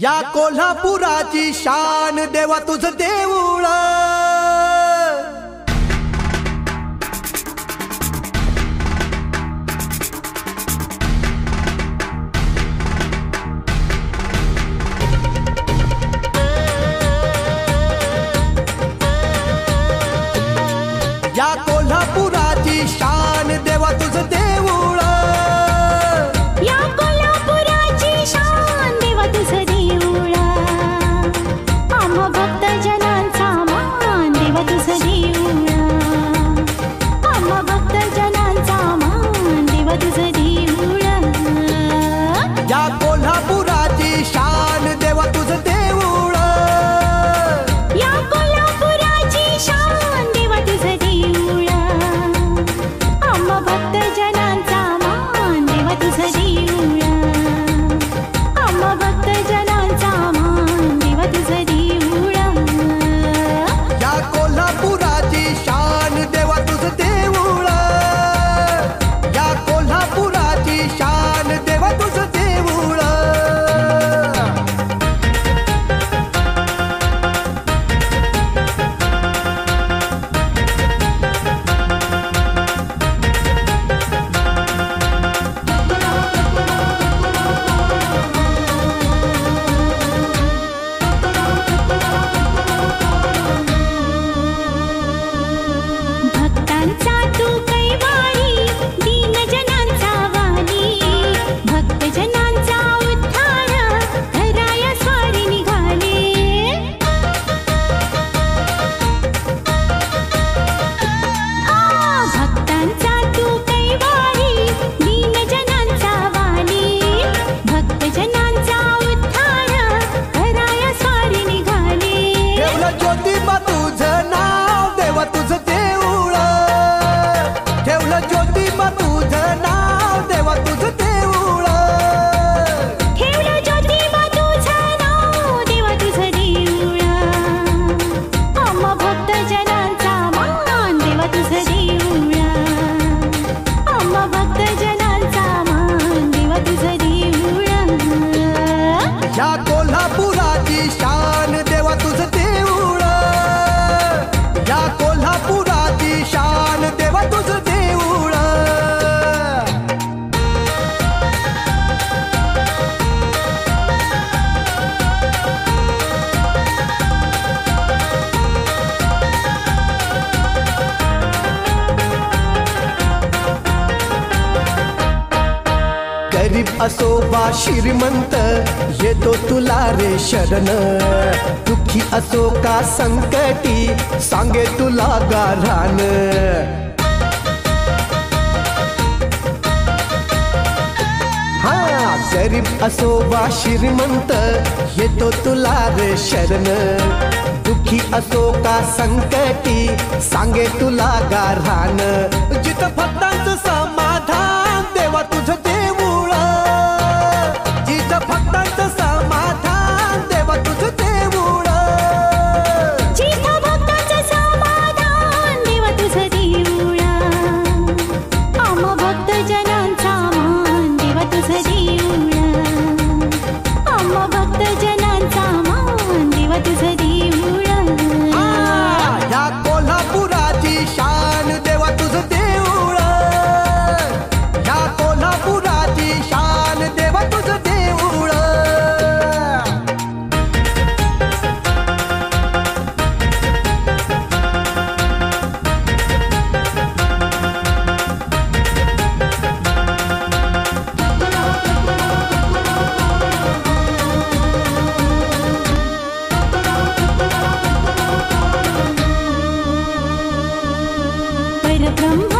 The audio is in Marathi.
या कोल्हापुराची शान देवा तुझ देऊळ. या कोल्हापूर Yeah. गरीब असो वा श्रीमंत येतो तुला रे शरण. दुःखी असो का संकटी सांगे तुला गारान हा गरीब असो वा श्रीमंत येतो तुला रे शरण. दुःखी असो का संकटी सांगे तुला गाधान जिथं फक्त समाधान மாற்றம்